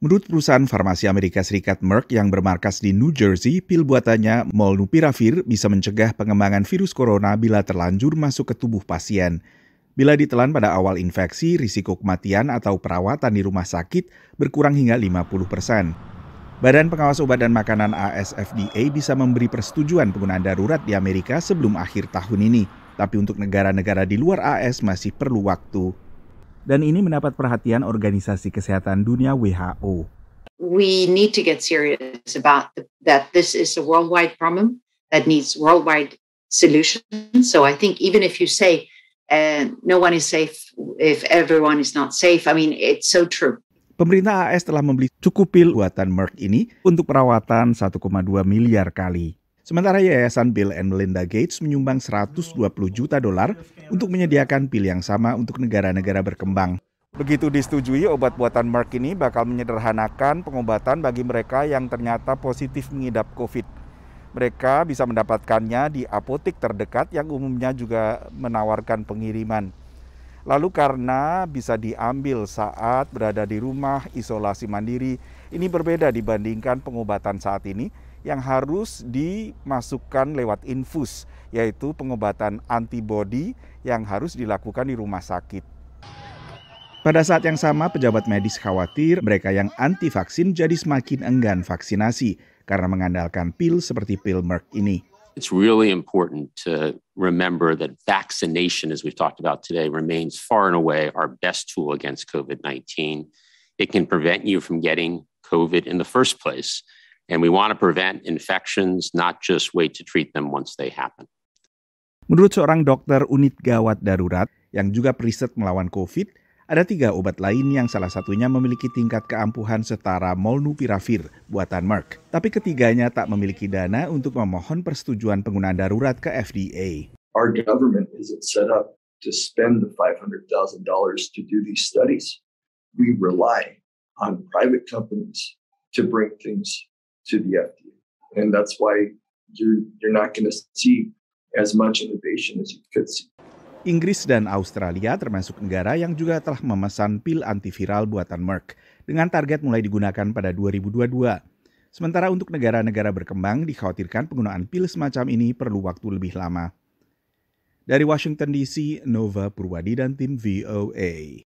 Menurut perusahaan farmasi Amerika Serikat Merck yang bermarkas di New Jersey, pil buatannya Molnupiravir bisa mencegah pengembangan virus corona bila terlanjur masuk ke tubuh pasien. Bila ditelan pada awal infeksi, risiko kematian atau perawatan di rumah sakit berkurang hingga 50 persen. Badan Pengawas Obat dan Makanan ASFDA bisa memberi persetujuan penggunaan darurat di Amerika sebelum akhir tahun ini. Tapi untuk negara-negara di luar AS masih perlu waktu dan ini mendapat perhatian Organisasi Kesehatan Dunia WHO. We need to get serious about the, that this is a worldwide problem that needs worldwide solutions. So I think even if you say uh, no one is safe if everyone is not safe, I mean it's so true. Pemerintah AS telah membeli cukup pil buatan Merck ini untuk perawatan 1,2 miliar kali. Sementara Yayasan Bill and Melinda Gates menyumbang 120 juta dolar untuk menyediakan pil yang sama untuk negara-negara berkembang. Begitu disetujui, obat buatan Merck ini bakal menyederhanakan pengobatan bagi mereka yang ternyata positif mengidap COVID. Mereka bisa mendapatkannya di apotik terdekat yang umumnya juga menawarkan pengiriman. Lalu karena bisa diambil saat berada di rumah isolasi mandiri, ini berbeda dibandingkan pengobatan saat ini yang harus dimasukkan lewat infus, yaitu pengobatan antibodi yang harus dilakukan di rumah sakit. Pada saat yang sama, pejabat medis khawatir mereka yang anti vaksin jadi semakin enggan vaksinasi karena mengandalkan pil seperti pil Merck ini. It's really important to remember that vaccination, as we've talked about today, remains far and away our best tool against COVID 19. It can prevent you from getting COVID in the first place. And we want to prevent infections, not just wait to treat them once they happen. Menurut seorang dokter unit gawat darurat yang juga periset melawan COVID, ada tiga obat lain yang salah satunya memiliki tingkat keampuhan setara molnupiravir buatan Merck. Tapi ketiganya tak memiliki dana untuk memohon persetujuan penggunaan darurat ke FDA. Our government isn't set up to spend the $500,000 to do these studies. We rely on private companies to bring things to the FDA. And that's why you're, you're not going to see as much innovation as you could see. Inggris dan Australia termasuk negara yang juga telah memesan pil antiviral buatan Merck dengan target mulai digunakan pada 2022. Sementara untuk negara-negara berkembang dikhawatirkan penggunaan pil semacam ini perlu waktu lebih lama. Dari Washington DC, Nova Purwadi dan tim VOA.